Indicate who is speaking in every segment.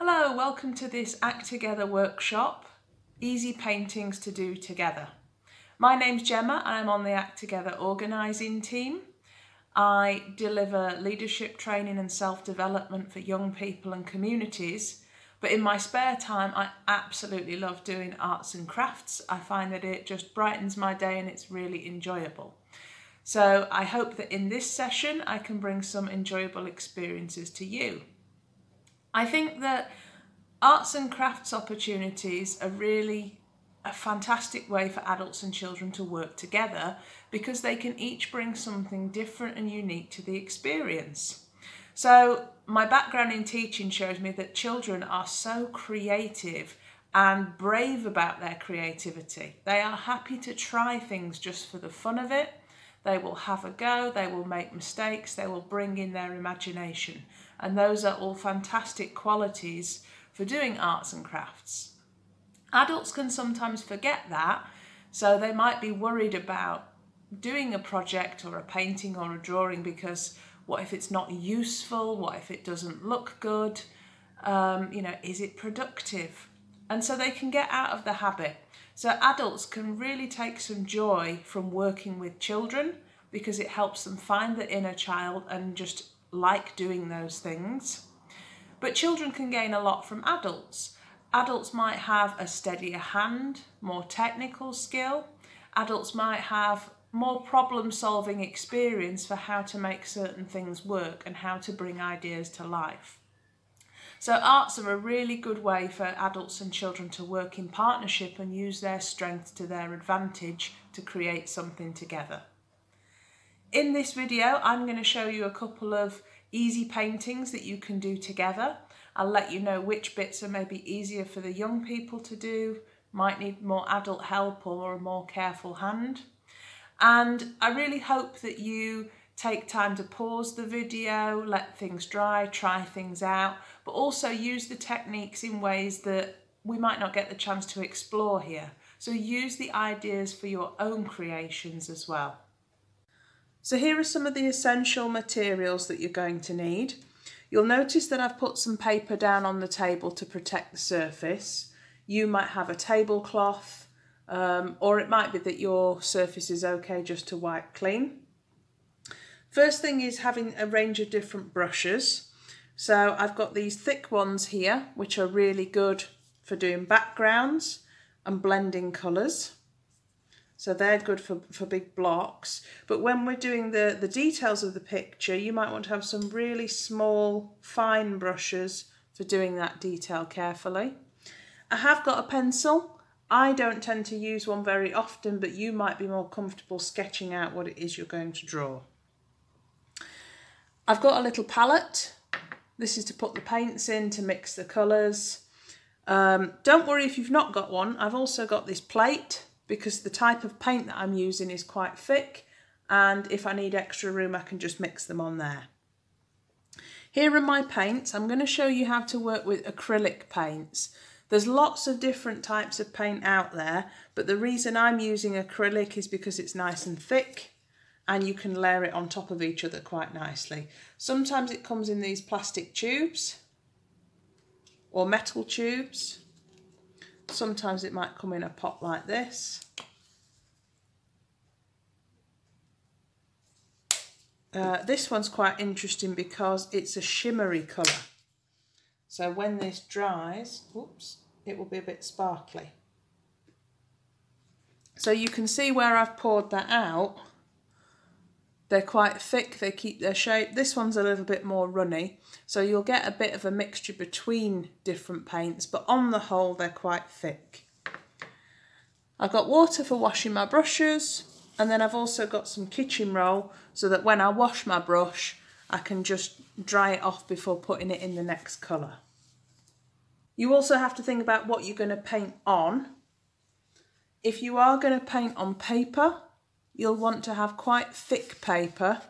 Speaker 1: Hello, welcome to this Act Together workshop, Easy Paintings to Do Together. My name's Gemma, I'm on the Act Together organising team. I deliver leadership training and self-development for young people and communities, but in my spare time I absolutely love doing arts and crafts. I find that it just brightens my day and it's really enjoyable. So I hope that in this session I can bring some enjoyable experiences to you. I think that arts and crafts opportunities are really a fantastic way for adults and children to work together because they can each bring something different and unique to the experience. So my background in teaching shows me that children are so creative and brave about their creativity. They are happy to try things just for the fun of it. They will have a go, they will make mistakes, they will bring in their imagination. And those are all fantastic qualities for doing arts and crafts. Adults can sometimes forget that, so they might be worried about doing a project or a painting or a drawing because what if it's not useful? What if it doesn't look good? Um, you know, is it productive? And so they can get out of the habit. So adults can really take some joy from working with children because it helps them find the inner child and just like doing those things. But children can gain a lot from adults. Adults might have a steadier hand, more technical skill. Adults might have more problem solving experience for how to make certain things work and how to bring ideas to life. So arts are a really good way for adults and children to work in partnership and use their strengths to their advantage to create something together. In this video, I'm going to show you a couple of easy paintings that you can do together. I'll let you know which bits are maybe easier for the young people to do, might need more adult help or a more careful hand. And I really hope that you take time to pause the video, let things dry, try things out, but also use the techniques in ways that we might not get the chance to explore here. So use the ideas for your own creations as well. So here are some of the essential materials that you're going to need. You'll notice that I've put some paper down on the table to protect the surface. You might have a tablecloth um, or it might be that your surface is okay just to wipe clean. First thing is having a range of different brushes. So I've got these thick ones here which are really good for doing backgrounds and blending colours. So they're good for, for big blocks. But when we're doing the, the details of the picture, you might want to have some really small, fine brushes for doing that detail carefully. I have got a pencil. I don't tend to use one very often, but you might be more comfortable sketching out what it is you're going to draw. I've got a little palette. This is to put the paints in to mix the colours. Um, don't worry if you've not got one. I've also got this plate because the type of paint that I'm using is quite thick and if I need extra room I can just mix them on there. Here are my paints. I'm going to show you how to work with acrylic paints. There's lots of different types of paint out there, but the reason I'm using acrylic is because it's nice and thick and you can layer it on top of each other quite nicely. Sometimes it comes in these plastic tubes or metal tubes. Sometimes it might come in a pot like this. Uh, this one's quite interesting because it's a shimmery colour. So when this dries, oops, it will be a bit sparkly. So you can see where I've poured that out. They're quite thick, they keep their shape. This one's a little bit more runny, so you'll get a bit of a mixture between different paints, but on the whole, they're quite thick. I've got water for washing my brushes, and then I've also got some kitchen roll so that when I wash my brush, I can just dry it off before putting it in the next colour. You also have to think about what you're going to paint on. If you are going to paint on paper, you'll want to have quite thick paper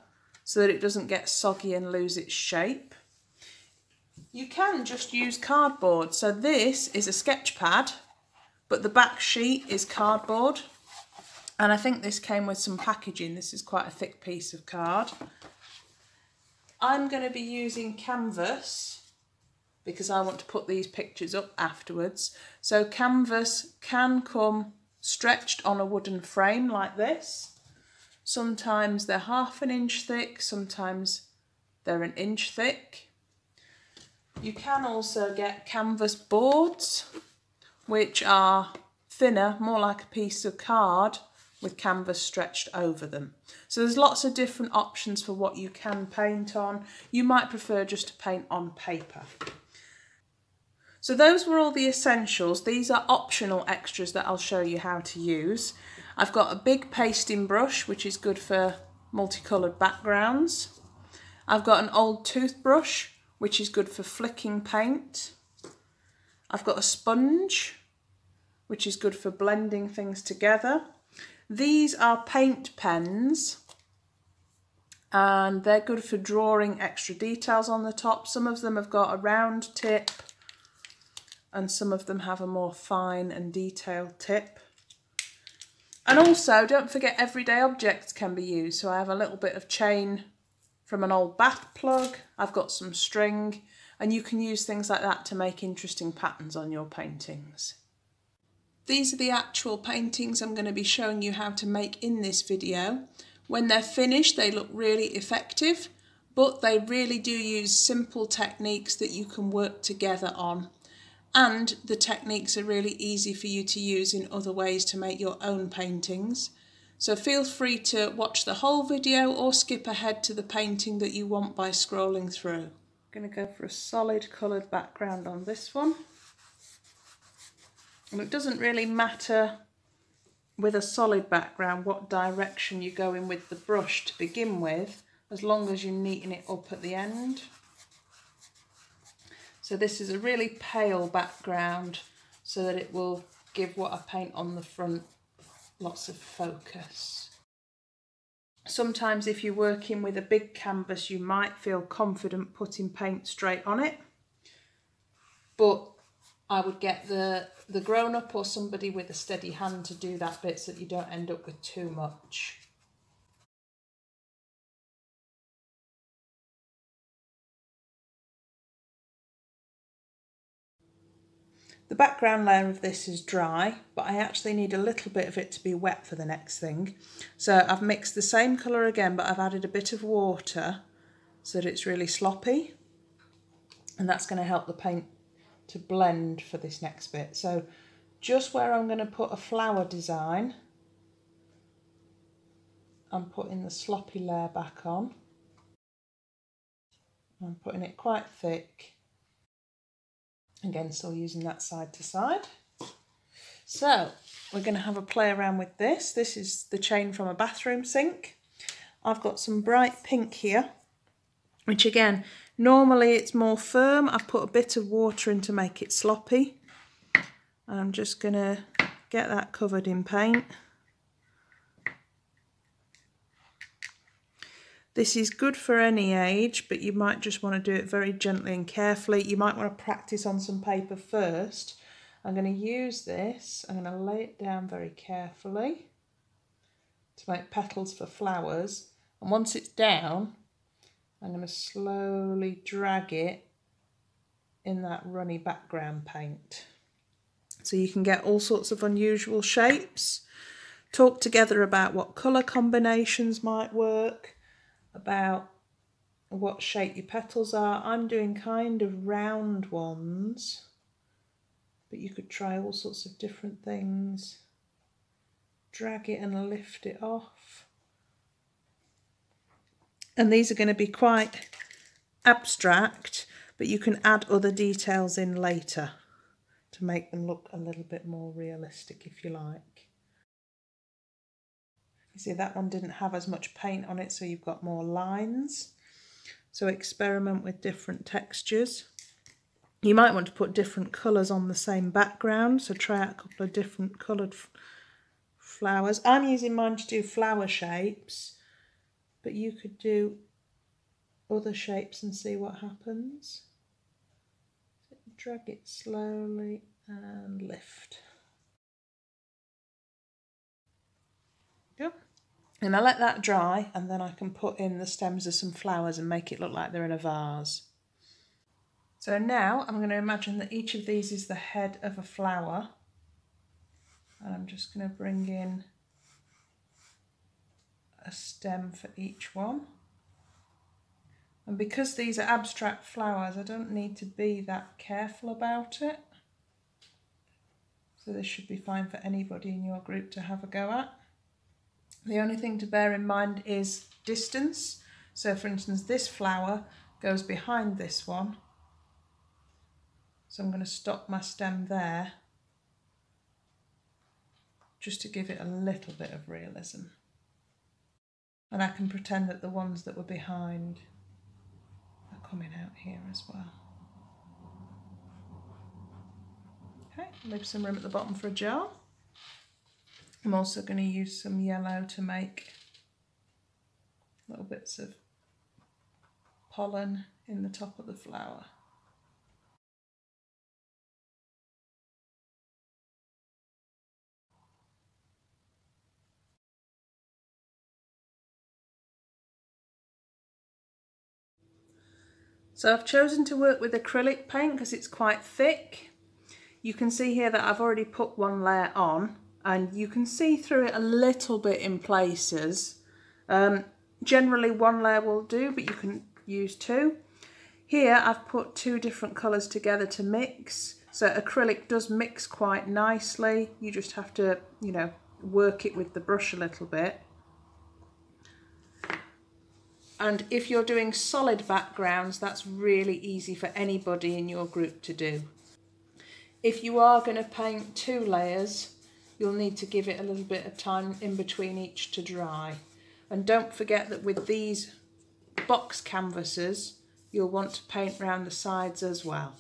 Speaker 1: so that it doesn't get soggy and lose its shape. You can just use cardboard. So this is a sketch pad, but the back sheet is cardboard. And I think this came with some packaging. This is quite a thick piece of card. I'm going to be using canvas because I want to put these pictures up afterwards. So canvas can come stretched on a wooden frame like this. Sometimes they're half an inch thick, sometimes they're an inch thick. You can also get canvas boards, which are thinner, more like a piece of card with canvas stretched over them. So there's lots of different options for what you can paint on. You might prefer just to paint on paper. So those were all the essentials. These are optional extras that I'll show you how to use. I've got a big pasting brush, which is good for multicoloured backgrounds. I've got an old toothbrush, which is good for flicking paint. I've got a sponge, which is good for blending things together. These are paint pens and they're good for drawing extra details on the top. Some of them have got a round tip and some of them have a more fine and detailed tip. And also, don't forget everyday objects can be used. So I have a little bit of chain from an old bath plug. I've got some string and you can use things like that to make interesting patterns on your paintings. These are the actual paintings I'm going to be showing you how to make in this video. When they're finished they look really effective but they really do use simple techniques that you can work together on and the techniques are really easy for you to use in other ways to make your own paintings. So feel free to watch the whole video or skip ahead to the painting that you want by scrolling through. I'm going to go for a solid coloured background on this one. And it doesn't really matter with a solid background what direction you go in with the brush to begin with, as long as you neaten it up at the end. So this is a really pale background so that it will give what I paint on the front lots of focus. Sometimes if you're working with a big canvas you might feel confident putting paint straight on it but I would get the, the grown-up or somebody with a steady hand to do that bit so that you don't end up with too much. The background layer of this is dry, but I actually need a little bit of it to be wet for the next thing. So I've mixed the same colour again, but I've added a bit of water so that it's really sloppy. And that's going to help the paint to blend for this next bit. So just where I'm going to put a flower design, I'm putting the sloppy layer back on. I'm putting it quite thick Again, still using that side to side. So we're going to have a play around with this. This is the chain from a bathroom sink. I've got some bright pink here, which again, normally it's more firm. I've put a bit of water in to make it sloppy. And I'm just going to get that covered in paint. This is good for any age, but you might just want to do it very gently and carefully. You might want to practice on some paper first. I'm going to use this, I'm going to lay it down very carefully to make petals for flowers. And once it's down, I'm going to slowly drag it in that runny background paint. So you can get all sorts of unusual shapes. Talk together about what colour combinations might work about what shape your petals are. I'm doing kind of round ones, but you could try all sorts of different things. Drag it and lift it off. And these are going to be quite abstract, but you can add other details in later to make them look a little bit more realistic if you like. You see that one didn't have as much paint on it, so you've got more lines. So experiment with different textures. You might want to put different colours on the same background, so try out a couple of different coloured flowers. I'm using mine to do flower shapes, but you could do other shapes and see what happens. Drag it slowly and lift. And I let that dry and then I can put in the stems of some flowers and make it look like they're in a vase. So now I'm going to imagine that each of these is the head of a flower. And I'm just going to bring in a stem for each one. And because these are abstract flowers, I don't need to be that careful about it. So this should be fine for anybody in your group to have a go at. The only thing to bear in mind is distance. So for instance, this flower goes behind this one. So I'm going to stop my stem there just to give it a little bit of realism. And I can pretend that the ones that were behind are coming out here as well. Okay, leave some room at the bottom for a jar. I'm also going to use some yellow to make little bits of pollen in the top of the flower. So I've chosen to work with acrylic paint because it's quite thick. You can see here that I've already put one layer on and you can see through it a little bit in places. Um, generally one layer will do, but you can use two. Here I've put two different colours together to mix. So acrylic does mix quite nicely. You just have to, you know, work it with the brush a little bit. And if you're doing solid backgrounds, that's really easy for anybody in your group to do. If you are going to paint two layers, you'll need to give it a little bit of time in between each to dry. And don't forget that with these box canvases, you'll want to paint around the sides as well.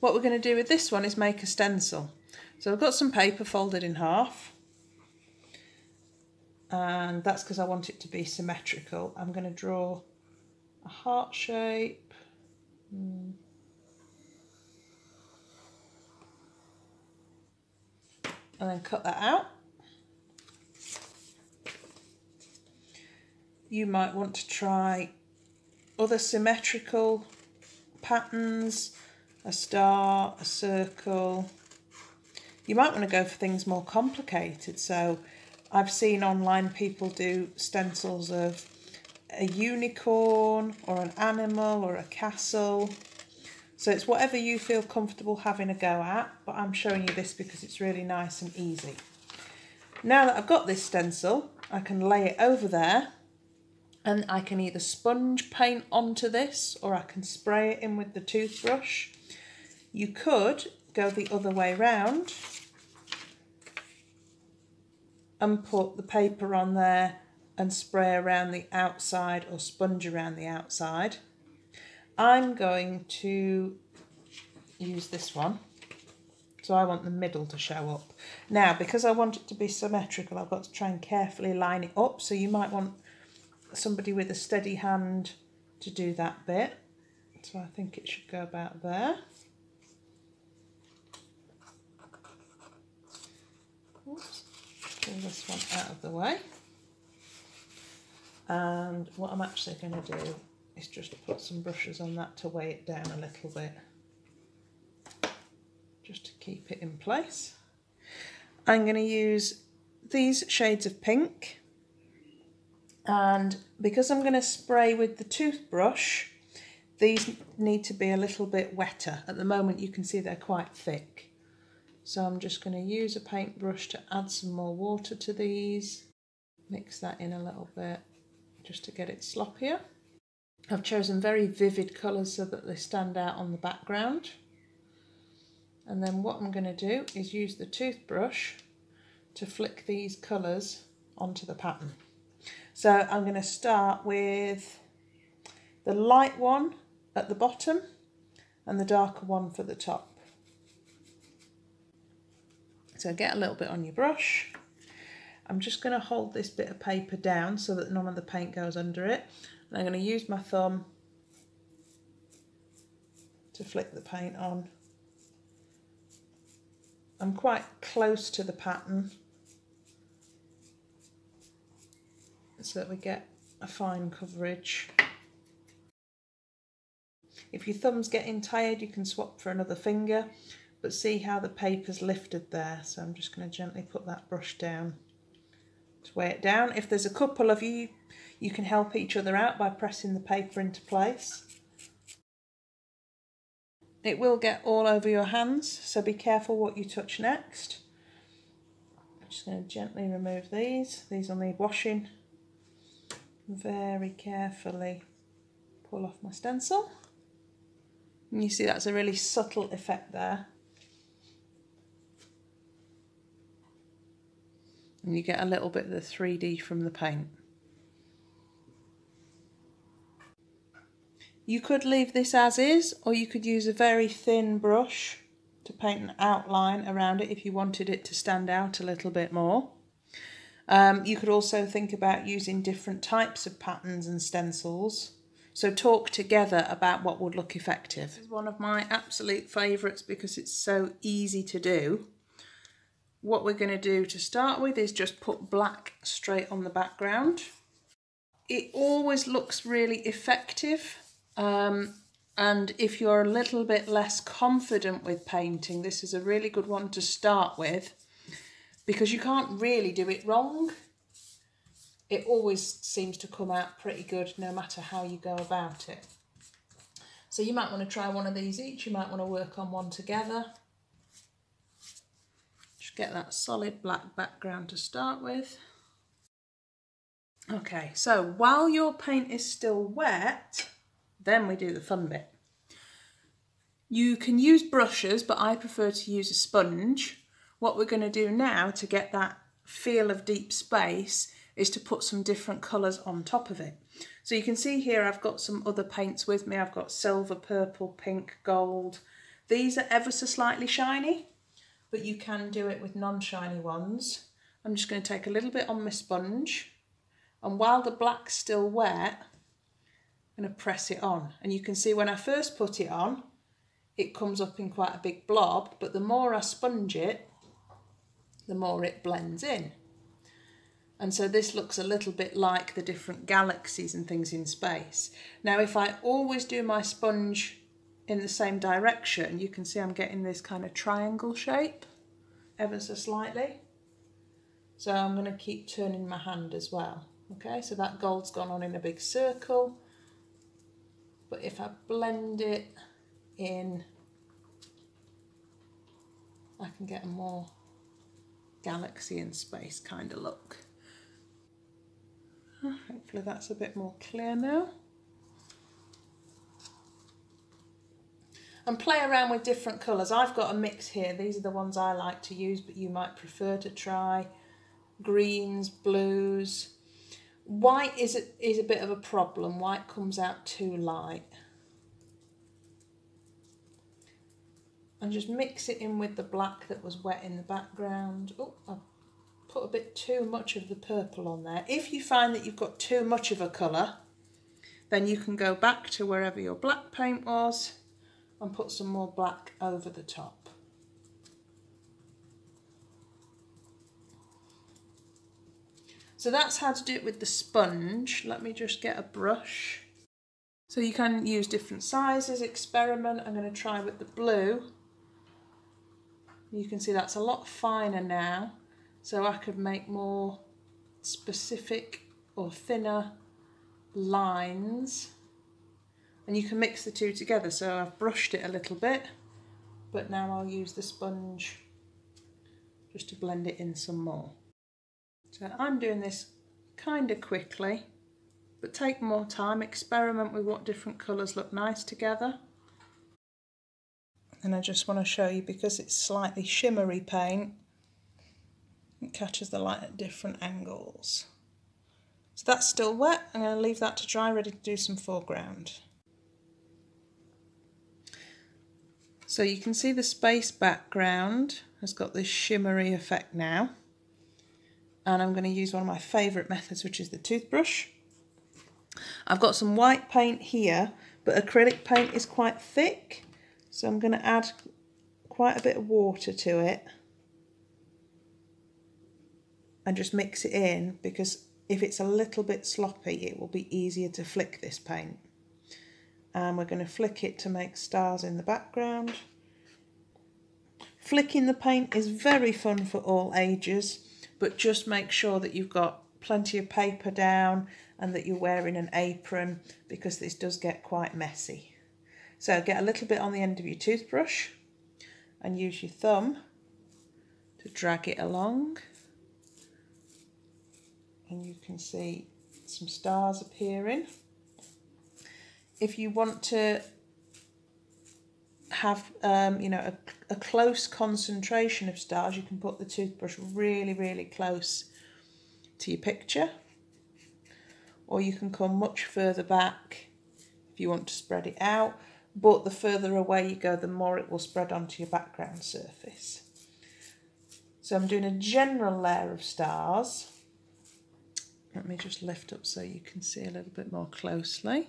Speaker 1: What we're going to do with this one is make a stencil. So I've got some paper folded in half and that's because I want it to be symmetrical. I'm going to draw a heart shape. Hmm. And then cut that out. You might want to try other symmetrical patterns, a star, a circle. You might want to go for things more complicated. So I've seen online people do stencils of a unicorn or an animal or a castle. So it's whatever you feel comfortable having a go at, but I'm showing you this because it's really nice and easy. Now that I've got this stencil, I can lay it over there and I can either sponge paint onto this or I can spray it in with the toothbrush. You could go the other way round and put the paper on there and spray around the outside or sponge around the outside. I'm going to use this one. So I want the middle to show up. Now, because I want it to be symmetrical, I've got to try and carefully line it up. So you might want somebody with a steady hand to do that bit. So I think it should go about there. Oops pull this one out of the way. And what I'm actually going to do is just put some brushes on that to weigh it down a little bit. Just to keep it in place. I'm going to use these shades of pink. And because I'm going to spray with the toothbrush, these need to be a little bit wetter. At the moment you can see they're quite thick. So I'm just going to use a paintbrush to add some more water to these. Mix that in a little bit just to get it sloppier. I've chosen very vivid colours so that they stand out on the background. And then what I'm going to do is use the toothbrush to flick these colours onto the pattern. So I'm going to start with the light one at the bottom and the darker one for the top. So get a little bit on your brush. I'm just going to hold this bit of paper down so that none of the paint goes under it. And I'm going to use my thumb to flick the paint on. I'm quite close to the pattern so that we get a fine coverage. If your thumb's getting tired, you can swap for another finger, but see how the paper's lifted there. So I'm just going to gently put that brush down to weigh it down. If there's a couple of you, you can help each other out by pressing the paper into place. It will get all over your hands, so be careful what you touch next. I'm just going to gently remove these. These will need washing. Very carefully pull off my stencil. And you see that's a really subtle effect there. And you get a little bit of the 3D from the paint. You could leave this as is, or you could use a very thin brush to paint an outline around it if you wanted it to stand out a little bit more. Um, you could also think about using different types of patterns and stencils. So talk together about what would look effective. This is one of my absolute favourites because it's so easy to do. What we're going to do to start with is just put black straight on the background. It always looks really effective um, and if you're a little bit less confident with painting, this is a really good one to start with because you can't really do it wrong. It always seems to come out pretty good no matter how you go about it. So you might want to try one of these each. You might want to work on one together. Just get that solid black background to start with. Okay, so while your paint is still wet, then we do the fun bit. You can use brushes, but I prefer to use a sponge. What we're going to do now to get that feel of deep space is to put some different colours on top of it. So you can see here I've got some other paints with me. I've got silver, purple, pink, gold. These are ever so slightly shiny, but you can do it with non-shiny ones. I'm just going to take a little bit on my sponge and while the black's still wet, going to press it on. And you can see when I first put it on, it comes up in quite a big blob, but the more I sponge it, the more it blends in. And so this looks a little bit like the different galaxies and things in space. Now, if I always do my sponge in the same direction, you can see I'm getting this kind of triangle shape ever so slightly. So I'm going to keep turning my hand as well. Okay, so that gold's gone on in a big circle but if I blend it in I can get a more galaxy in space kind of look. Ah, hopefully that's a bit more clear now. And play around with different colours. I've got a mix here. These are the ones I like to use, but you might prefer to try greens, blues, White is a, is a bit of a problem. White comes out too light. And just mix it in with the black that was wet in the background. Oh, I put a bit too much of the purple on there. If you find that you've got too much of a colour, then you can go back to wherever your black paint was and put some more black over the top. So that's how to do it with the sponge. Let me just get a brush. So you can use different sizes, experiment. I'm going to try with the blue. You can see that's a lot finer now. So I could make more specific or thinner lines. And you can mix the two together. So I've brushed it a little bit, but now I'll use the sponge just to blend it in some more. So I'm doing this kind of quickly, but take more time, experiment with what different colours look nice together. And I just want to show you, because it's slightly shimmery paint, it catches the light at different angles. So that's still wet, I'm going to leave that to dry, ready to do some foreground. So you can see the space background has got this shimmery effect now and I'm going to use one of my favourite methods which is the toothbrush. I've got some white paint here but acrylic paint is quite thick so I'm going to add quite a bit of water to it and just mix it in because if it's a little bit sloppy it will be easier to flick this paint. and we're going to flick it to make stars in the background. Flicking the paint is very fun for all ages, but just make sure that you've got plenty of paper down and that you're wearing an apron because this does get quite messy. So get a little bit on the end of your toothbrush and use your thumb to drag it along. And you can see some stars appearing. If you want to have um, you know a, a close concentration of stars, you can put the toothbrush really, really close to your picture. Or you can come much further back if you want to spread it out. But the further away you go, the more it will spread onto your background surface. So I'm doing a general layer of stars. Let me just lift up so you can see a little bit more closely.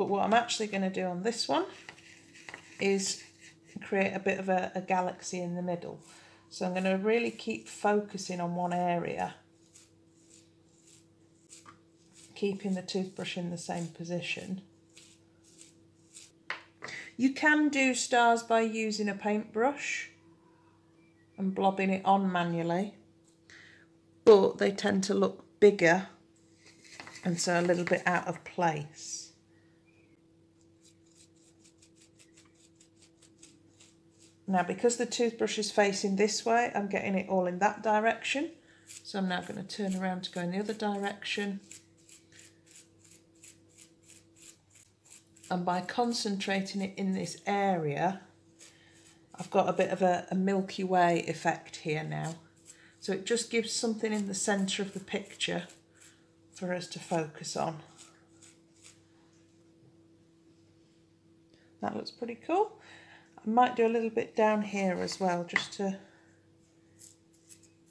Speaker 1: But what I'm actually going to do on this one is create a bit of a, a galaxy in the middle. So I'm going to really keep focusing on one area, keeping the toothbrush in the same position. You can do stars by using a paintbrush and blobbing it on manually, but they tend to look bigger and so a little bit out of place. Now because the toothbrush is facing this way, I'm getting it all in that direction. So I'm now going to turn around to go in the other direction. And by concentrating it in this area, I've got a bit of a, a Milky Way effect here now. So it just gives something in the centre of the picture for us to focus on. That looks pretty cool. I might do a little bit down here as well just to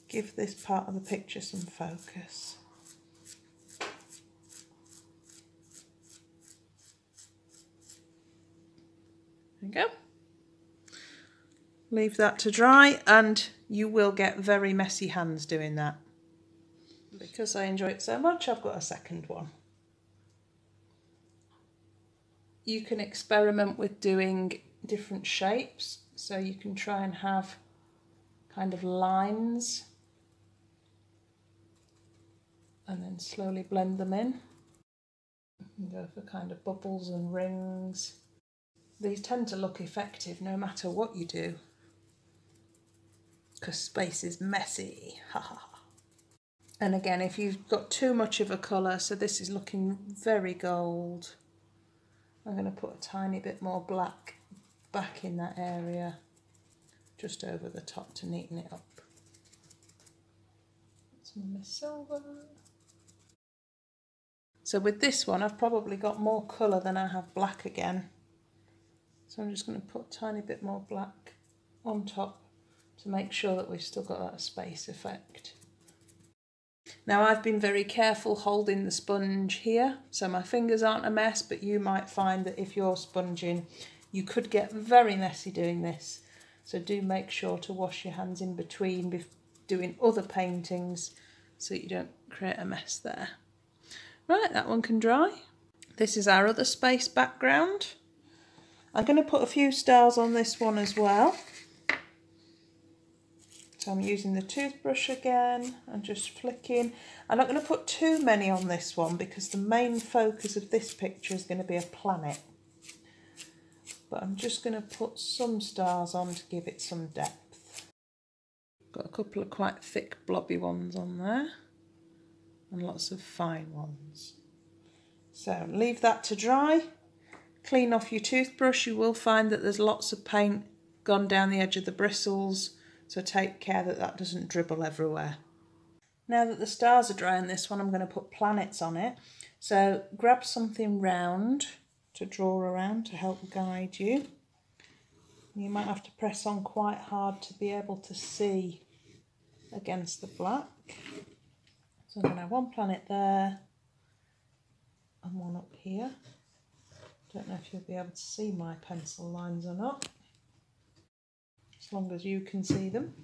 Speaker 1: give this part of the picture some focus. There we go. Leave that to dry and you will get very messy hands doing that. Because I enjoy it so much, I've got a second one. You can experiment with doing different shapes. So you can try and have kind of lines and then slowly blend them in. And go for kind of bubbles and rings. These tend to look effective no matter what you do because space is messy. and again, if you've got too much of a colour, so this is looking very gold, I'm going to put a tiny bit more black back in that area just over the top to neaten it up. Some of my silver. So with this one I've probably got more colour than I have black again. So I'm just going to put a tiny bit more black on top to make sure that we've still got that space effect. Now I've been very careful holding the sponge here so my fingers aren't a mess but you might find that if you're sponging you could get very messy doing this. So do make sure to wash your hands in between doing other paintings so you don't create a mess there. Right, that one can dry. This is our other space background. I'm going to put a few stars on this one as well. So I'm using the toothbrush again and just flicking. I'm not going to put too many on this one because the main focus of this picture is going to be a planet but I'm just going to put some stars on to give it some depth. Got a couple of quite thick blobby ones on there and lots of fine ones. So leave that to dry. Clean off your toothbrush. You will find that there's lots of paint gone down the edge of the bristles so take care that that doesn't dribble everywhere. Now that the stars are dry on this one I'm going to put planets on it. So grab something round to draw around to help guide you. You might have to press on quite hard to be able to see against the black. So I'm going to have one planet there and one up here. Don't know if you'll be able to see my pencil lines or not, as long as you can see them.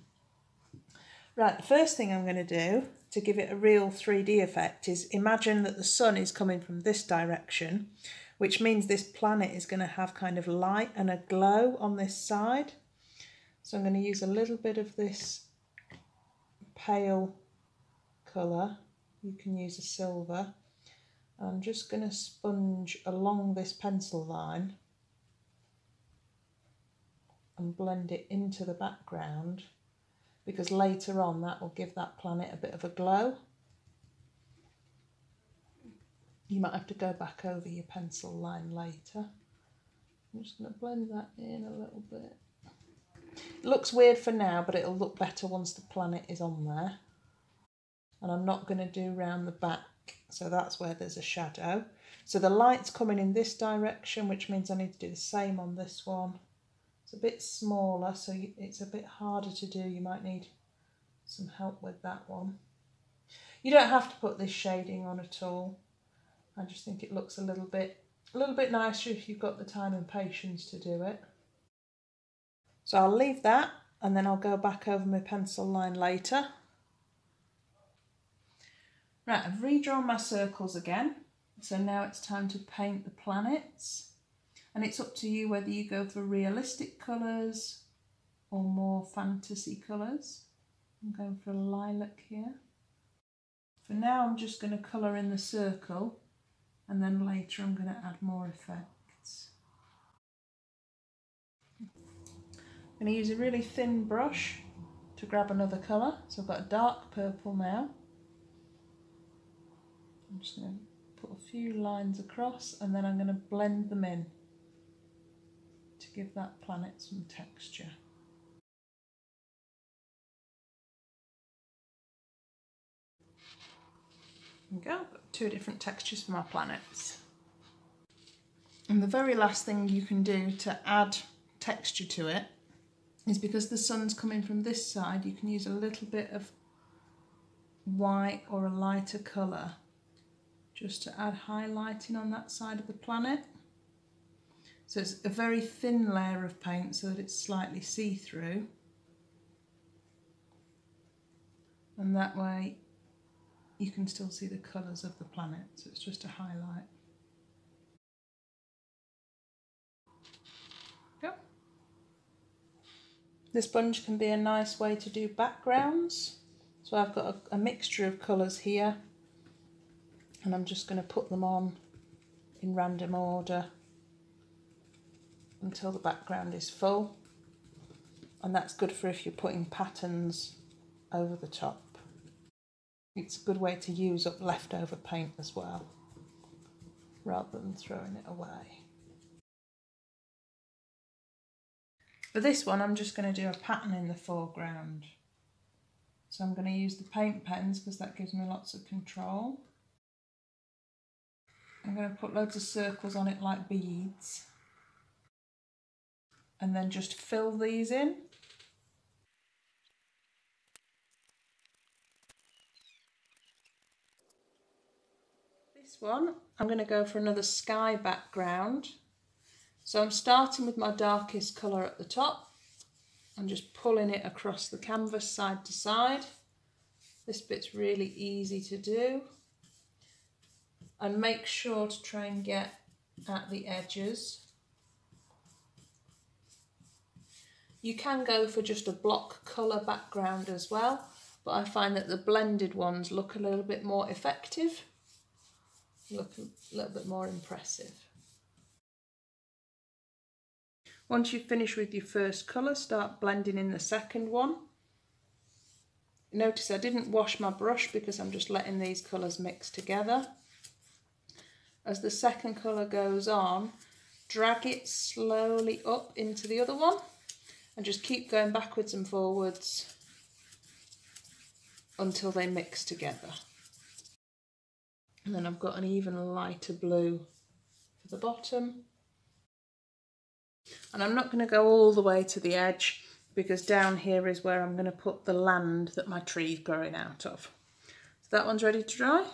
Speaker 1: Right, the first thing I'm going to do to give it a real 3D effect is imagine that the sun is coming from this direction, which means this planet is going to have kind of light and a glow on this side. So I'm going to use a little bit of this pale colour. You can use a silver. I'm just going to sponge along this pencil line and blend it into the background because later on that will give that planet a bit of a glow. You might have to go back over your pencil line later. I'm just going to blend that in a little bit. It looks weird for now, but it'll look better once the planet is on there. And I'm not going to do round the back, so that's where there's a shadow. So the light's coming in this direction, which means I need to do the same on this one. It's a bit smaller, so it's a bit harder to do. You might need some help with that one. You don't have to put this shading on at all. I just think it looks a little bit a little bit nicer if you've got the time and patience to do it. So I'll leave that and then I'll go back over my pencil line later. Right, I've redrawn my circles again. So now it's time to paint the planets and it's up to you whether you go for realistic colours or more fantasy colours. I'm going for a lilac here. For now I'm just going to colour in the circle and then later I'm going to add more effects. I'm going to use a really thin brush to grab another colour. So I've got a dark purple now. I'm just going to put a few lines across and then I'm going to blend them in to give that planet some texture. We go, two different textures for my planets. And the very last thing you can do to add texture to it is because the sun's coming from this side, you can use a little bit of white or a lighter colour just to add highlighting on that side of the planet. So it's a very thin layer of paint so that it's slightly see-through. And that way you can still see the colours of the planet, so it's just a highlight. Go. The sponge can be a nice way to do backgrounds. So I've got a, a mixture of colours here and I'm just going to put them on in random order until the background is full and that's good for if you're putting patterns over the top. It's a good way to use up leftover paint as well rather than throwing it away. For this one I'm just going to do a pattern in the foreground. So I'm going to use the paint pens because that gives me lots of control. I'm going to put loads of circles on it like beads and then just fill these in. One, I'm going to go for another sky background. So I'm starting with my darkest colour at the top and just pulling it across the canvas side to side. This bit's really easy to do. And make sure to try and get at the edges You can go for just a block colour background as well, but I find that the blended ones look a little bit more effective, look a little bit more impressive. Once you've finished with your first colour, start blending in the second one. Notice I didn't wash my brush because I'm just letting these colours mix together. As the second colour goes on, drag it slowly up into the other one and just keep going backwards and forwards until they mix together. And then I've got an even lighter blue for the bottom. And I'm not going to go all the way to the edge because down here is where I'm going to put the land that my tree is growing out of. So that one's ready to dry.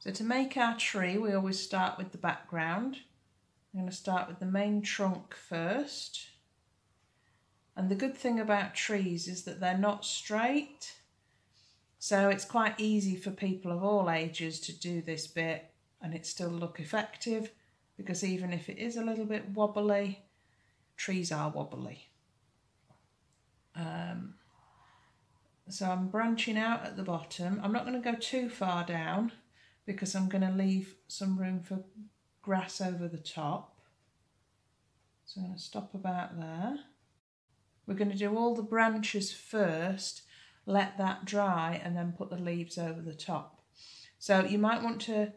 Speaker 1: So to make our tree, we always start with the background. I'm going to start with the main trunk first. And the good thing about trees is that they're not straight. So it's quite easy for people of all ages to do this bit and it still look effective because even if it is a little bit wobbly, trees are wobbly. Um, so I'm branching out at the bottom. I'm not going to go too far down because I'm going to leave some room for grass over the top. So I'm going to stop about there. We're going to do all the branches first, let that dry and then put the leaves over the top. So you might want to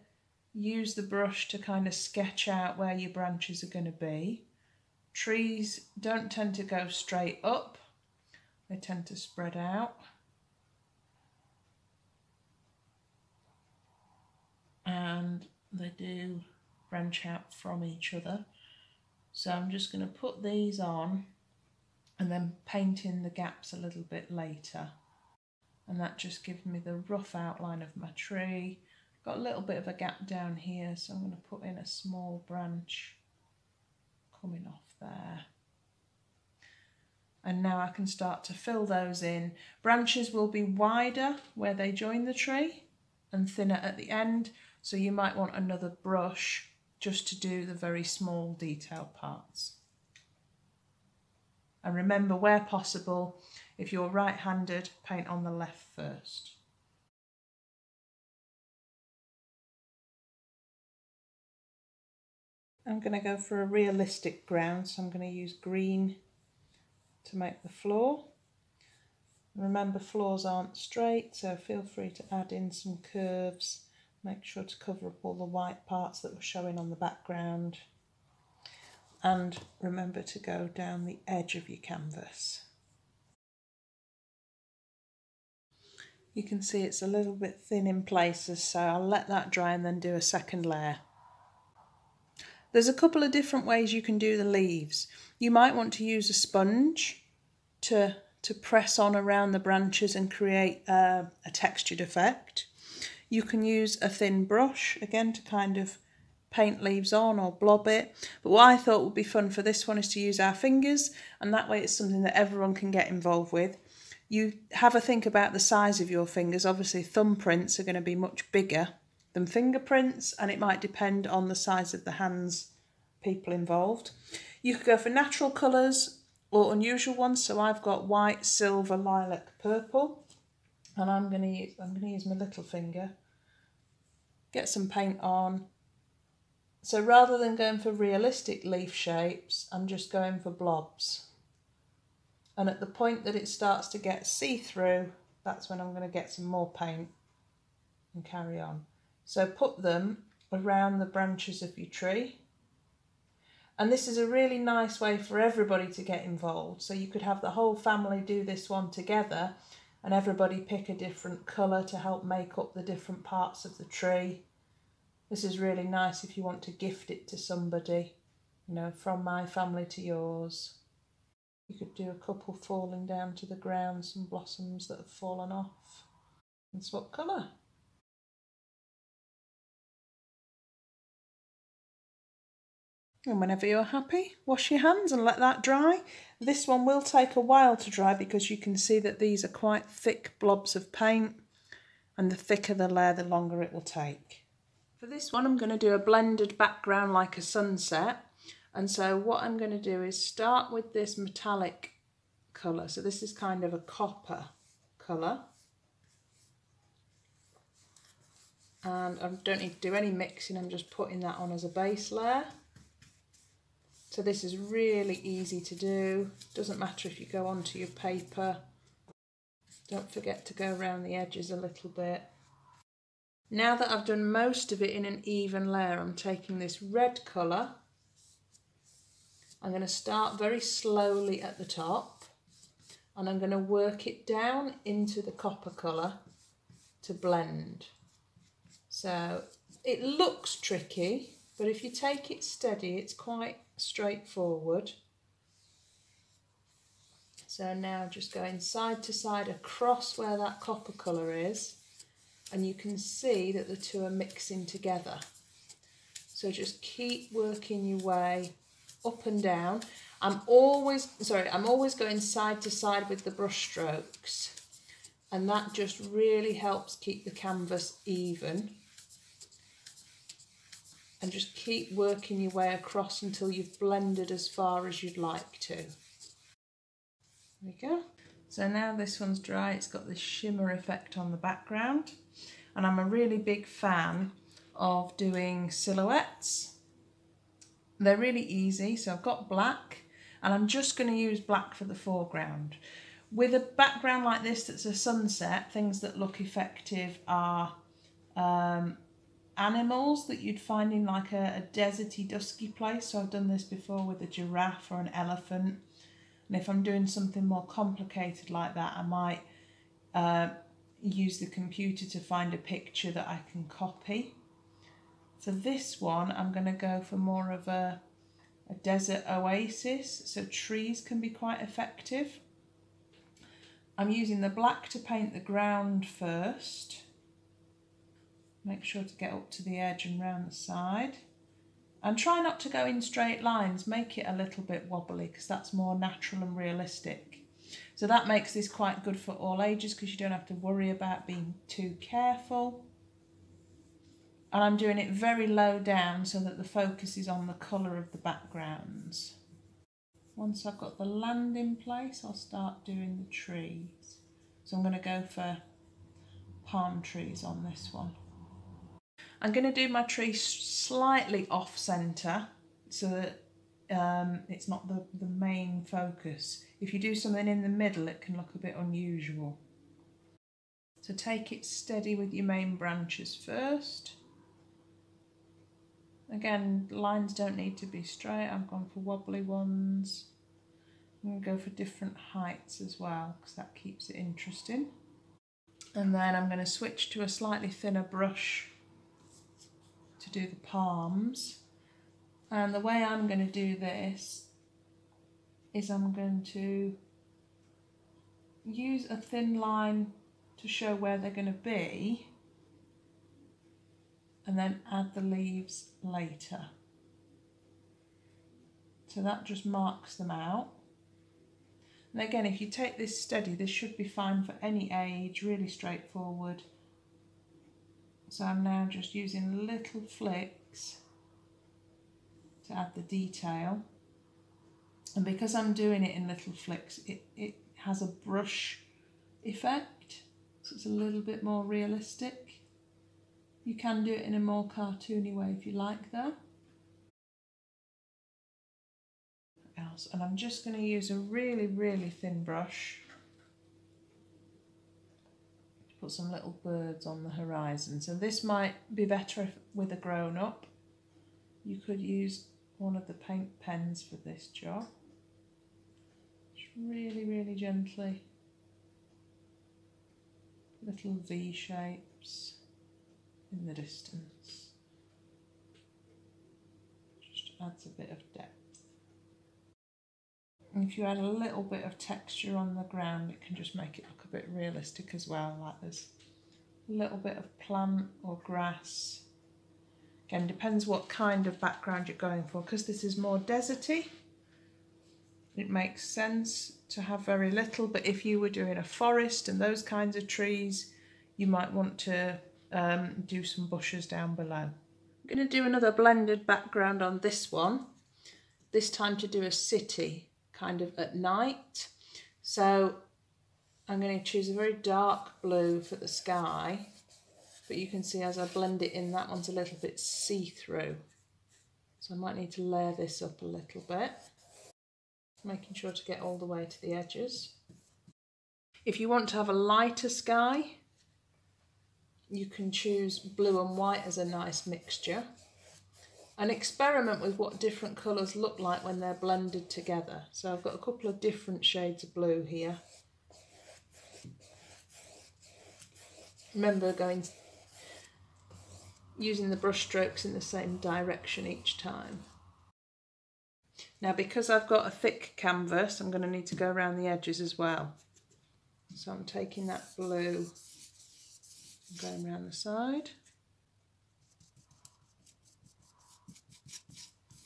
Speaker 1: use the brush to kind of sketch out where your branches are going to be. Trees don't tend to go straight up, they tend to spread out. And they do branch out from each other. So I'm just going to put these on and then paint in the gaps a little bit later. And that just gives me the rough outline of my tree. Got a little bit of a gap down here, so I'm going to put in a small branch coming off there. And now I can start to fill those in. Branches will be wider where they join the tree and thinner at the end. So you might want another brush just to do the very small detail parts. And remember, where possible, if you're right-handed, paint on the left first. I'm going to go for a realistic ground, so I'm going to use green to make the floor. Remember floors aren't straight, so feel free to add in some curves Make sure to cover up all the white parts that were showing on the background. And remember to go down the edge of your canvas. You can see it's a little bit thin in places, so I'll let that dry and then do a second layer. There's a couple of different ways you can do the leaves. You might want to use a sponge to, to press on around the branches and create a, a textured effect. You can use a thin brush, again, to kind of paint leaves on or blob it. But what I thought would be fun for this one is to use our fingers, and that way it's something that everyone can get involved with. You have a think about the size of your fingers. Obviously, thumbprints are going to be much bigger than fingerprints, and it might depend on the size of the hands people involved. You could go for natural colours or unusual ones. So I've got white, silver, lilac, purple, and I'm going to use I'm going to use my little finger get some paint on. So rather than going for realistic leaf shapes, I'm just going for blobs. And at the point that it starts to get see-through, that's when I'm going to get some more paint and carry on. So put them around the branches of your tree. And this is a really nice way for everybody to get involved. So you could have the whole family do this one together and everybody pick a different colour to help make up the different parts of the tree. This is really nice if you want to gift it to somebody, you know, from my family to yours. You could do a couple falling down to the ground, some blossoms that have fallen off. And swap colour. And whenever you're happy, wash your hands and let that dry. This one will take a while to dry because you can see that these are quite thick blobs of paint and the thicker the layer, the longer it will take. For this one, I'm going to do a blended background like a sunset. And so what I'm going to do is start with this metallic colour. So this is kind of a copper colour. And I don't need to do any mixing, I'm just putting that on as a base layer. So this is really easy to do. Doesn't matter if you go onto your paper. Don't forget to go around the edges a little bit. Now that I've done most of it in an even layer, I'm taking this red colour. I'm going to start very slowly at the top and I'm going to work it down into the copper colour to blend. So it looks tricky, but if you take it steady, it's quite straightforward. So now just going side to side across where that copper colour is and you can see that the two are mixing together. So just keep working your way up and down. I'm always, sorry, I'm always going side to side with the brush strokes and that just really helps keep the canvas even and just keep working your way across until you've blended as far as you'd like to. There we go. So now this one's dry, it's got this shimmer effect on the background and I'm a really big fan of doing silhouettes. They're really easy, so I've got black and I'm just going to use black for the foreground. With a background like this that's a sunset, things that look effective are um, animals that you'd find in like a, a deserty, dusky place. So I've done this before with a giraffe or an elephant. And if I'm doing something more complicated like that, I might uh, use the computer to find a picture that I can copy. For this one, I'm going to go for more of a, a desert oasis, so trees can be quite effective. I'm using the black to paint the ground first. Make sure to get up to the edge and round the side. And try not to go in straight lines, make it a little bit wobbly because that's more natural and realistic. So that makes this quite good for all ages because you don't have to worry about being too careful. And I'm doing it very low down so that the focus is on the colour of the backgrounds. Once I've got the land in place, I'll start doing the trees. So I'm going to go for palm trees on this one. I'm going to do my tree slightly off centre so that um, it's not the, the main focus. If you do something in the middle, it can look a bit unusual. So take it steady with your main branches first. Again, lines don't need to be straight. I've gone for wobbly ones. I'm going to go for different heights as well because that keeps it interesting. And then I'm going to switch to a slightly thinner brush to do the palms. And the way I'm going to do this is I'm going to use a thin line to show where they're going to be and then add the leaves later. So that just marks them out. And again, if you take this steady, this should be fine for any age, really straightforward. So I'm now just using little flicks to add the detail. And because I'm doing it in little flicks, it, it has a brush effect. So it's a little bit more realistic. You can do it in a more cartoony way if you like though. Else. And I'm just going to use a really, really thin brush to put some little birds on the horizon. So this might be better if, with a grown up. You could use one of the paint pens for this job. Just really, really gently. Little V shapes in the distance. Just adds a bit of depth. And if you add a little bit of texture on the ground, it can just make it look a bit realistic as well, like there's a little bit of plant or grass. Again, depends what kind of background you're going for, because this is more deserty. It makes sense to have very little, but if you were doing a forest and those kinds of trees, you might want to um, do some bushes down below. I'm going to do another blended background on this one, this time to do a city kind of at night. So I'm going to choose a very dark blue for the sky, but you can see as I blend it in, that one's a little bit see-through. So I might need to layer this up a little bit, making sure to get all the way to the edges. If you want to have a lighter sky, you can choose blue and white as a nice mixture and experiment with what different colours look like when they're blended together. So I've got a couple of different shades of blue here. Remember going using the brush strokes in the same direction each time. Now because I've got a thick canvas I'm going to need to go around the edges as well. So I'm taking that blue going around the side.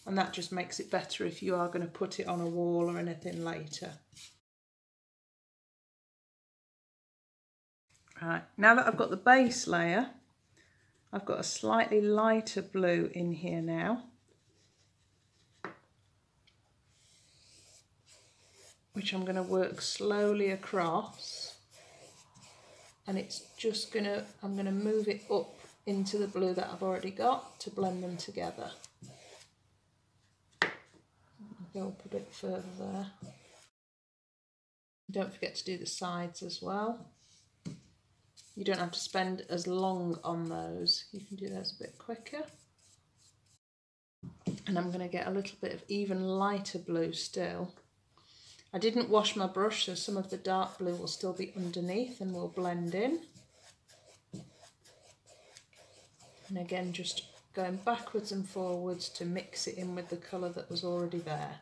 Speaker 1: and that just makes it better if you are going to put it on a wall or anything later. Right, now that I've got the base layer, I've got a slightly lighter blue in here now. Which I'm going to work slowly across. And it's just to, I'm to move it up into the blue that I've already got to blend them together. Go up a bit further there. Don't forget to do the sides as well. You don't have to spend as long on those. You can do those a bit quicker. And I'm going to get a little bit of even lighter blue still. I didn't wash my brush, so some of the dark blue will still be underneath and will blend in. And again, just going backwards and forwards to mix it in with the colour that was already there.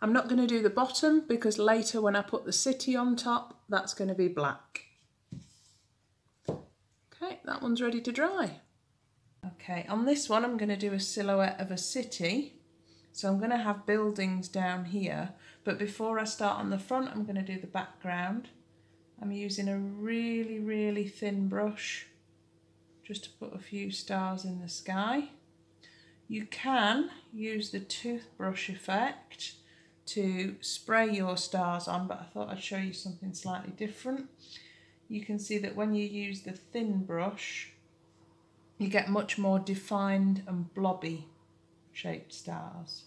Speaker 1: I'm not going to do the bottom because later when I put the city on top, that's going to be black. Okay, that one's ready to dry. Okay, on this one I'm going to do a silhouette of a city. So I'm going to have buildings down here, but before I start on the front, I'm going to do the background. I'm using a really, really thin brush just to put a few stars in the sky. You can use the toothbrush effect to spray your stars on, but I thought I'd show you something slightly different. You can see that when you use the thin brush, you get much more defined and blobby shaped stars.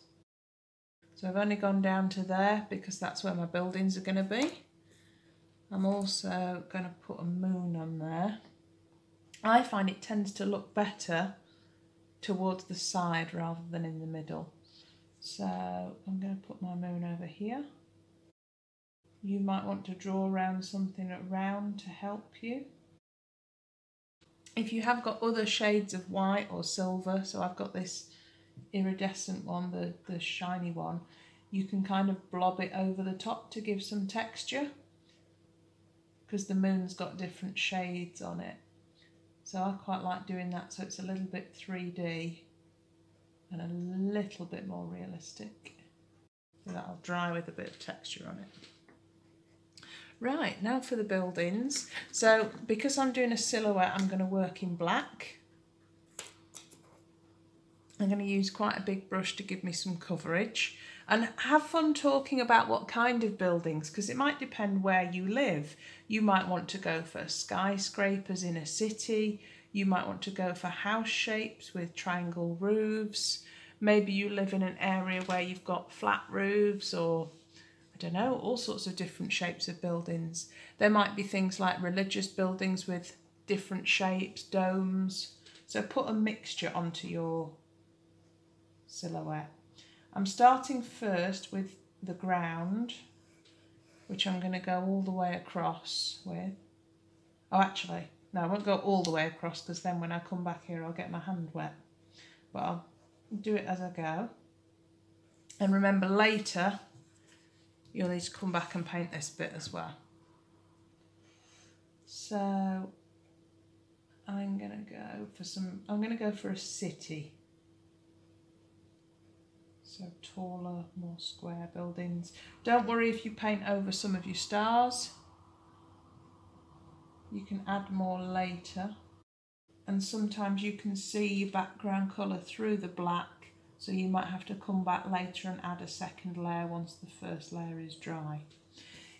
Speaker 1: So I've only gone down to there because that's where my buildings are going to be. I'm also going to put a moon on there. I find it tends to look better towards the side rather than in the middle. So I'm going to put my moon over here. You might want to draw around something around to help you. If you have got other shades of white or silver, so I've got this iridescent one, the, the shiny one, you can kind of blob it over the top to give some texture because the moon's got different shades on it. So I quite like doing that so it's a little bit 3D and a little bit more realistic. So that'll dry with a bit of texture on it. Right, now for the buildings. So because I'm doing a silhouette, I'm going to work in black. I'm going to use quite a big brush to give me some coverage and have fun talking about what kind of buildings because it might depend where you live. You might want to go for skyscrapers in a city, you might want to go for house shapes with triangle roofs. Maybe you live in an area where you've got flat roofs or I don't know, all sorts of different shapes of buildings. There might be things like religious buildings with different shapes, domes. So put a mixture onto your silhouette. I'm starting first with the ground, which I'm going to go all the way across with. Oh, actually, no, I won't go all the way across because then when I come back here, I'll get my hand wet. But I'll do it as I go. And remember later, you'll need to come back and paint this bit as well. So I'm going to go for some, I'm going to go for a city. So taller, more square buildings. Don't worry if you paint over some of your stars you can add more later and sometimes you can see your background colour through the black so you might have to come back later and add a second layer once the first layer is dry.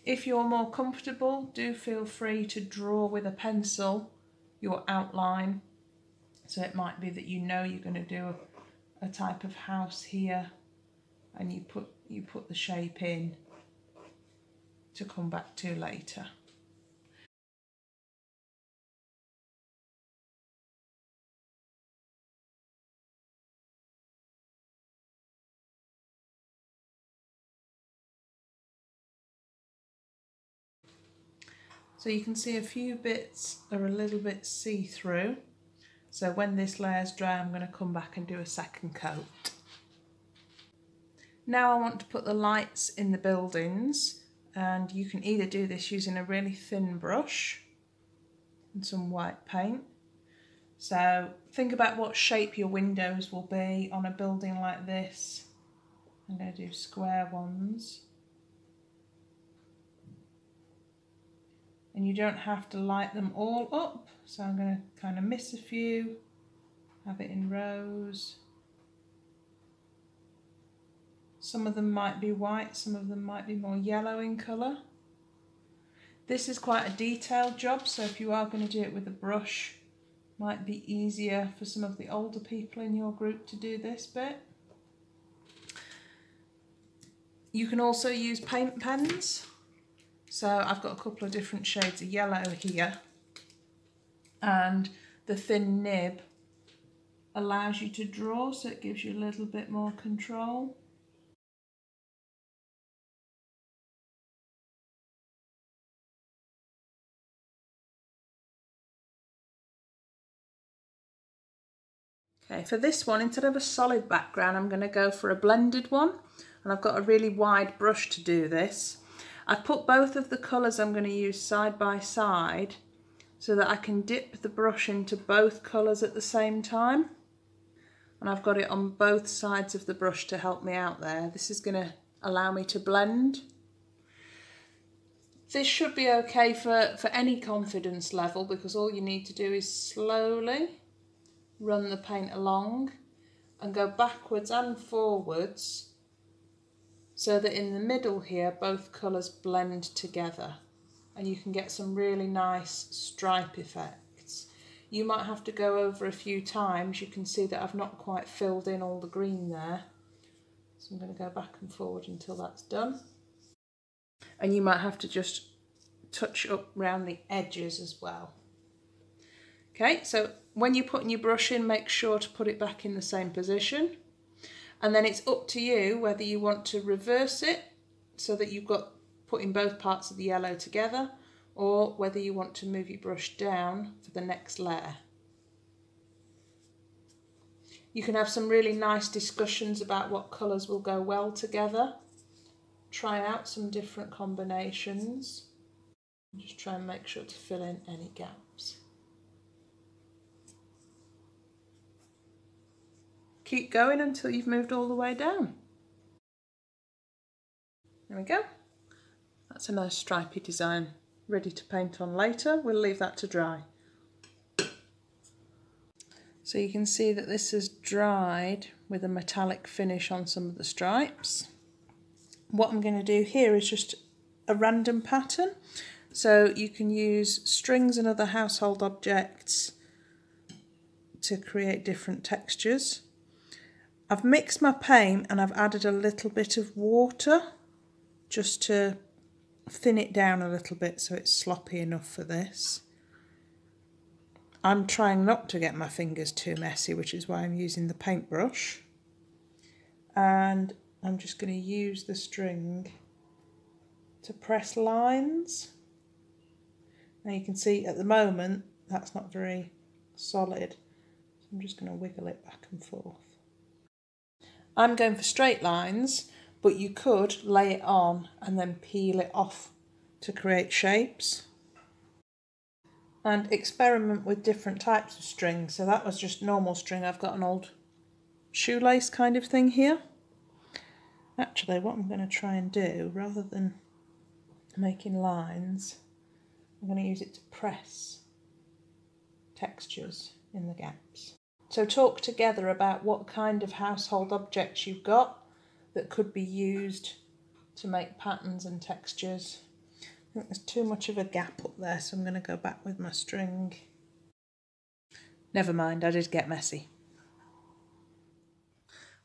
Speaker 1: If you're more comfortable do feel free to draw with a pencil your outline so it might be that you know you're going to do a, a type of house here and you put you put the shape in to come back to later. So you can see a few bits are a little bit see-through. So when this layer's dry, I'm going to come back and do a second coat. Now I want to put the lights in the buildings and you can either do this using a really thin brush and some white paint. So think about what shape your windows will be on a building like this. I'm going to do square ones. And you don't have to light them all up. So I'm going to kind of miss a few, have it in rows. Some of them might be white, some of them might be more yellow in colour. This is quite a detailed job, so if you are going to do it with a brush, might be easier for some of the older people in your group to do this bit. You can also use paint pens. So I've got a couple of different shades of yellow here and the thin nib allows you to draw so it gives you a little bit more control. Okay, for this one, instead of a solid background, I'm going to go for a blended one. And I've got a really wide brush to do this. I've put both of the colours I'm going to use side by side so that I can dip the brush into both colours at the same time. And I've got it on both sides of the brush to help me out there. This is going to allow me to blend. This should be okay for, for any confidence level because all you need to do is slowly run the paint along and go backwards and forwards so that in the middle here both colours blend together and you can get some really nice stripe effects. You might have to go over a few times. You can see that I've not quite filled in all the green there. So I'm going to go back and forward until that's done. And you might have to just touch up around the edges as well. Okay, so when you're putting your brush in, make sure to put it back in the same position. And then it's up to you whether you want to reverse it so that you've got putting both parts of the yellow together or whether you want to move your brush down for the next layer. You can have some really nice discussions about what colours will go well together. Try out some different combinations. Just try and make sure to fill in any gaps. Keep going until you've moved all the way down. There we go. That's a nice stripy design ready to paint on later. We'll leave that to dry. So you can see that this has dried with a metallic finish on some of the stripes. What I'm going to do here is just a random pattern. So you can use strings and other household objects to create different textures. I've mixed my paint and I've added a little bit of water just to thin it down a little bit so it's sloppy enough for this. I'm trying not to get my fingers too messy, which is why I'm using the paintbrush. And I'm just going to use the string to press lines. Now you can see at the moment that's not very solid. So I'm just going to wiggle it back and forth. I'm going for straight lines, but you could lay it on and then peel it off to create shapes. And experiment with different types of string. So that was just normal string. I've got an old shoelace kind of thing here. Actually, what I'm going to try and do, rather than making lines, I'm going to use it to press textures in the gaps. So talk together about what kind of household objects you've got that could be used to make patterns and textures. I think there's too much of a gap up there, so I'm going to go back with my string. Never mind, I did get messy.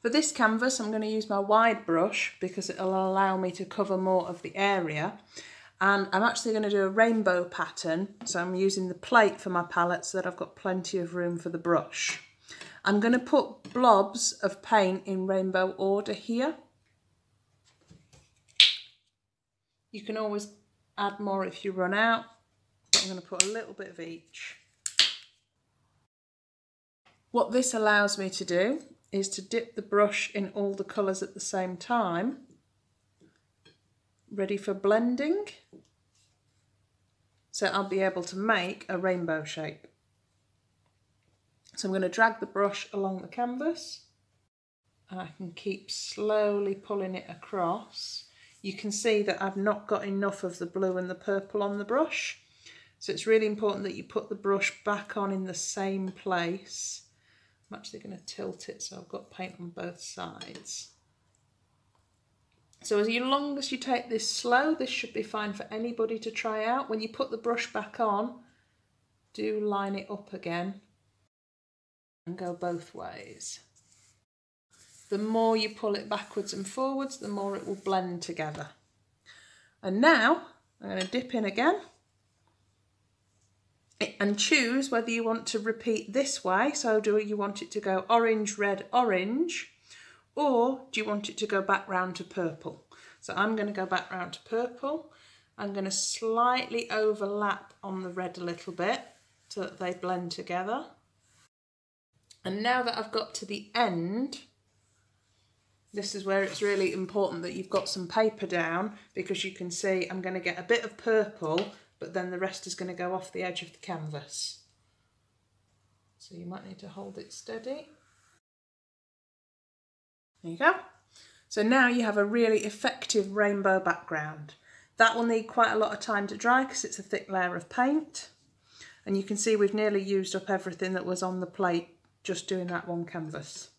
Speaker 1: For this canvas, I'm going to use my wide brush because it'll allow me to cover more of the area. And I'm actually going to do a rainbow pattern, so I'm using the plate for my palette so that I've got plenty of room for the brush. I'm going to put blobs of paint in rainbow order here. You can always add more if you run out. I'm going to put a little bit of each. What this allows me to do is to dip the brush in all the colours at the same time. Ready for blending. So I'll be able to make a rainbow shape. So I'm going to drag the brush along the canvas and I can keep slowly pulling it across. You can see that I've not got enough of the blue and the purple on the brush. So it's really important that you put the brush back on in the same place. I'm actually going to tilt it so I've got paint on both sides. So as long as you take this slow, this should be fine for anybody to try out. When you put the brush back on, do line it up again and go both ways. The more you pull it backwards and forwards, the more it will blend together. And now I'm going to dip in again and choose whether you want to repeat this way. So do you want it to go orange, red, orange, or do you want it to go back round to purple? So I'm going to go back round to purple. I'm going to slightly overlap on the red a little bit so that they blend together. And now that I've got to the end, this is where it's really important that you've got some paper down because you can see I'm going to get a bit of purple but then the rest is going to go off the edge of the canvas. So you might need to hold it steady. There you go. So now you have a really effective rainbow background. That will need quite a lot of time to dry because it's a thick layer of paint. And you can see we've nearly used up everything that was on the plate just doing that one canvas.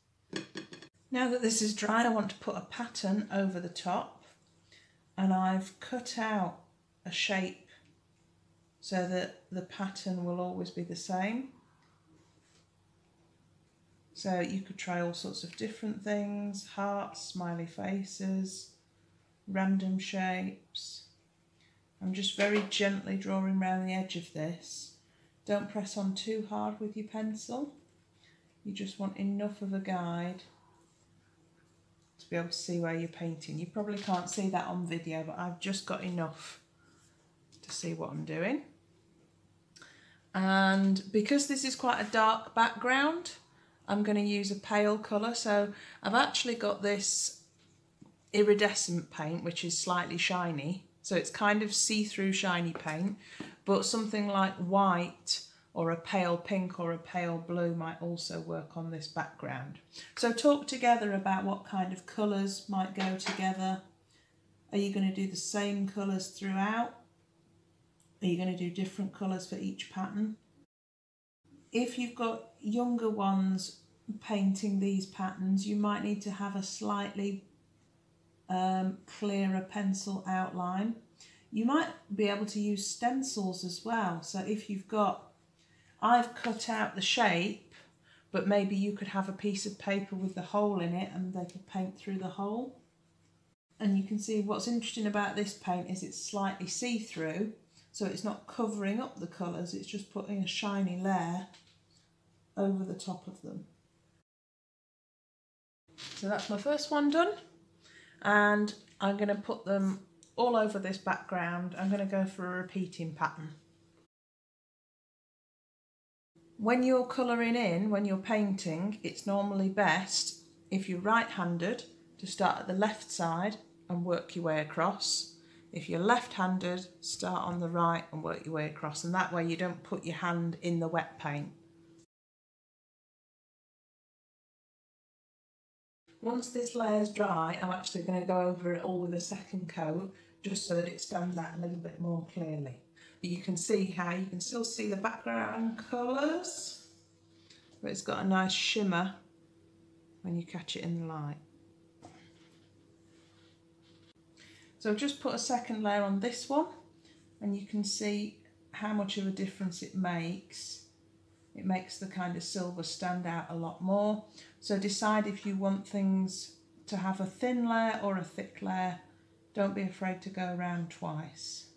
Speaker 1: Now that this is dry, I want to put a pattern over the top and I've cut out a shape so that the pattern will always be the same. So you could try all sorts of different things, hearts, smiley faces, random shapes. I'm just very gently drawing around the edge of this. Don't press on too hard with your pencil. You just want enough of a guide to be able to see where you're painting. You probably can't see that on video, but I've just got enough to see what I'm doing. And because this is quite a dark background, I'm going to use a pale colour. So I've actually got this iridescent paint, which is slightly shiny. So it's kind of see-through shiny paint, but something like white or a pale pink or a pale blue might also work on this background. So talk together about what kind of colours might go together. Are you going to do the same colours throughout? Are you going to do different colours for each pattern? If you've got younger ones painting these patterns, you might need to have a slightly um, clearer pencil outline. You might be able to use stencils as well. So if you've got, I've cut out the shape, but maybe you could have a piece of paper with the hole in it and they could paint through the hole. And you can see what's interesting about this paint is it's slightly see-through so it's not covering up the colours, it's just putting a shiny layer over the top of them. So that's my first one done. And I'm going to put them all over this background. I'm going to go for a repeating pattern. When you're colouring in, when you're painting, it's normally best if you're right-handed to start at the left side and work your way across if you're left-handed, start on the right and work your way across and that way you don't put your hand in the wet paint. Once this layer's dry, I'm actually going to go over it all with a second coat just so that it stands out a little bit more clearly. But you can see how you can still see the background colours, but it's got a nice shimmer when you catch it in the light. So I've just put a second layer on this one and you can see how much of a difference it makes. It makes the kind of silver stand out a lot more. So decide if you want things to have a thin layer or a thick layer. Don't be afraid to go around twice.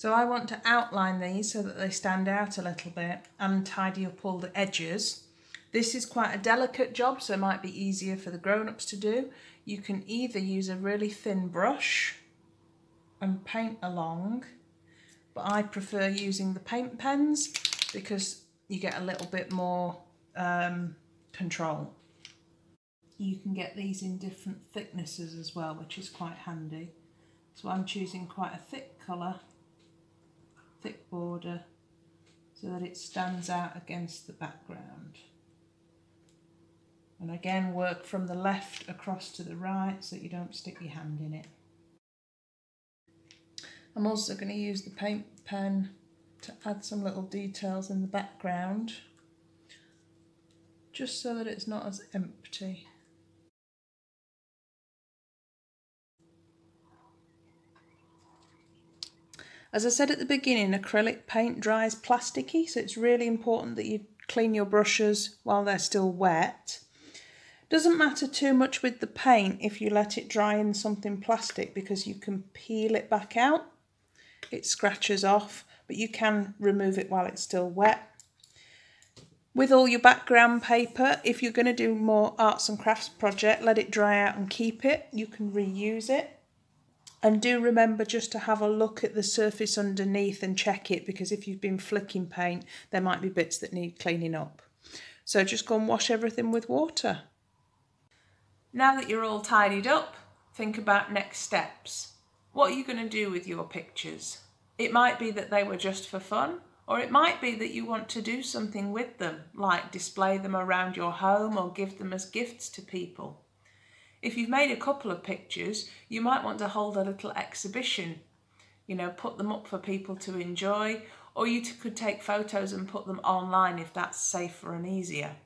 Speaker 1: So I want to outline these so that they stand out a little bit and tidy up all the edges. This is quite a delicate job, so it might be easier for the grown-ups to do. You can either use a really thin brush and paint along, but I prefer using the paint pens because you get a little bit more um, control. You can get these in different thicknesses as well, which is quite handy. So I'm choosing quite a thick colour, thick border, so that it stands out against the background. And again, work from the left across to the right so that you don't stick your hand in it. I'm also going to use the paint pen to add some little details in the background just so that it's not as empty. As I said at the beginning, acrylic paint dries plasticky, so it's really important that you clean your brushes while they're still wet. Doesn't matter too much with the paint if you let it dry in something plastic because you can peel it back out. It scratches off, but you can remove it while it's still wet. With all your background paper, if you're going to do more arts and crafts project, let it dry out and keep it. You can reuse it. And do remember just to have a look at the surface underneath and check it because if you've been flicking paint, there might be bits that need cleaning up. So just go and wash everything with water. Now that you're all tidied up, think about next steps. What are you going to do with your pictures? It might be that they were just for fun, or it might be that you want to do something with them, like display them around your home or give them as gifts to people. If you've made a couple of pictures, you might want to hold a little exhibition, you know, put them up for people to enjoy, or you could take photos and put them online if that's safer and easier.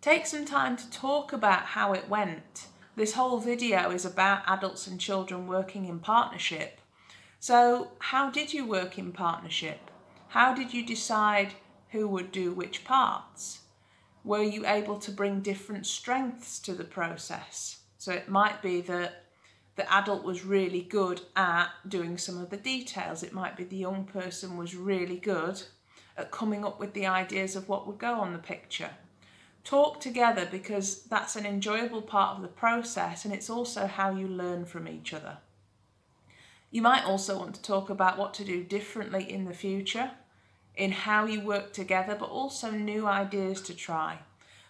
Speaker 1: Take some time to talk about how it went. This whole video is about adults and children working in partnership. So how did you work in partnership? How did you decide who would do which parts? Were you able to bring different strengths to the process? So it might be that the adult was really good at doing some of the details. It might be the young person was really good at coming up with the ideas of what would go on the picture. Talk together because that's an enjoyable part of the process and it's also how you learn from each other. You might also want to talk about what to do differently in the future in how you work together, but also new ideas to try.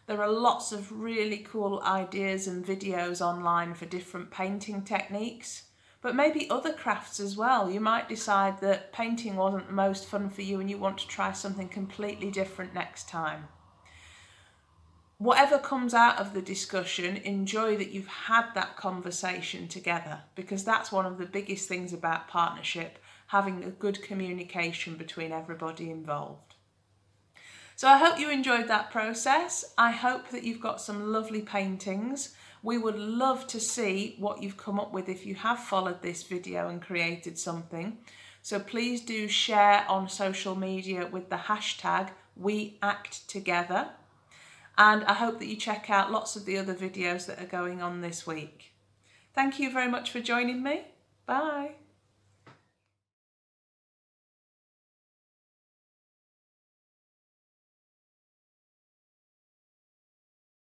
Speaker 1: There are lots of really cool ideas and videos online for different painting techniques, but maybe other crafts as well. You might decide that painting wasn't the most fun for you and you want to try something completely different next time. Whatever comes out of the discussion, enjoy that you've had that conversation together because that's one of the biggest things about partnership having a good communication between everybody involved. So I hope you enjoyed that process. I hope that you've got some lovely paintings. We would love to see what you've come up with if you have followed this video and created something. So please do share on social media with the hashtag WeAct2gether. And I hope that you check out lots of the other videos that are going on this week. Thank you very much for joining me. Bye.